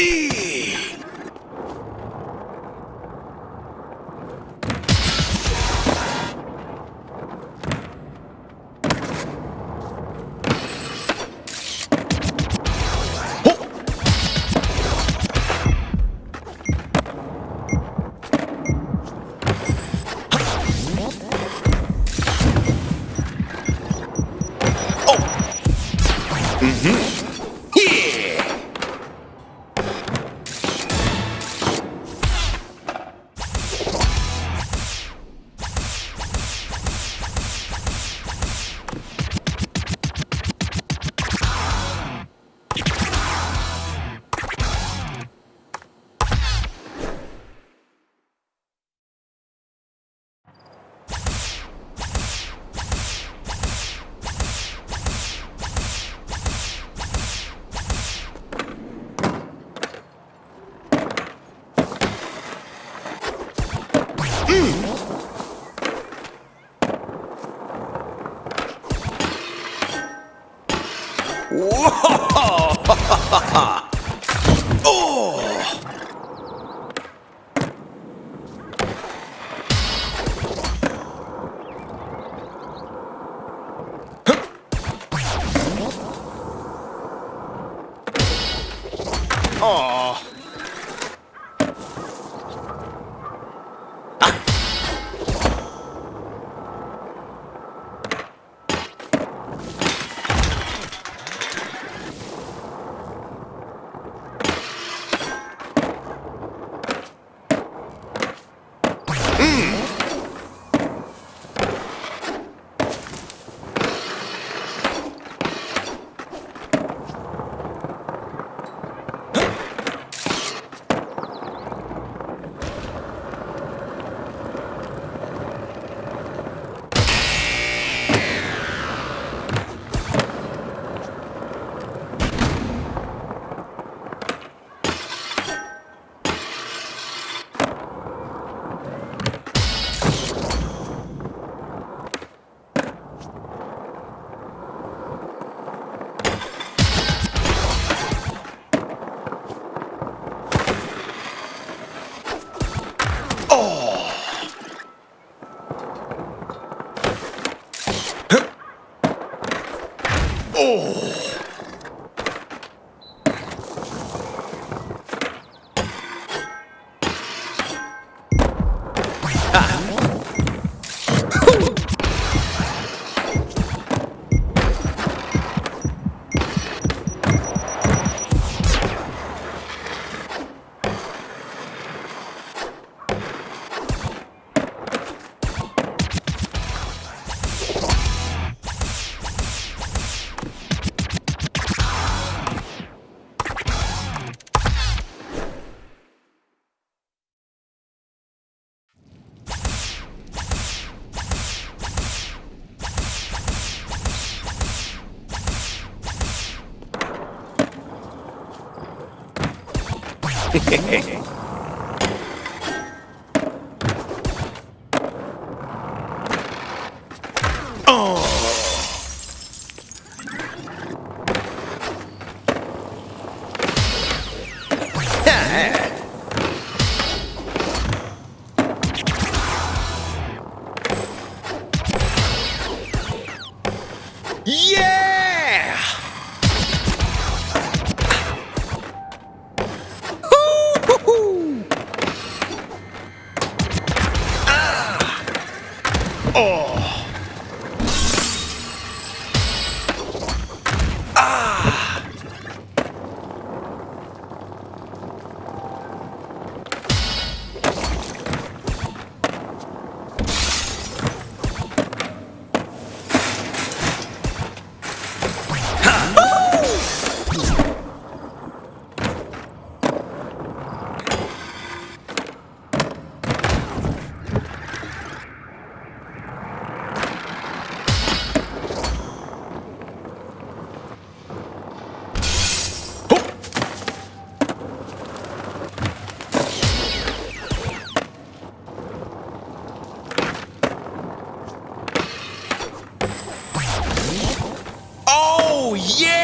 준비! Mm-hmm. Oh. Yeah! Oh! Yeah!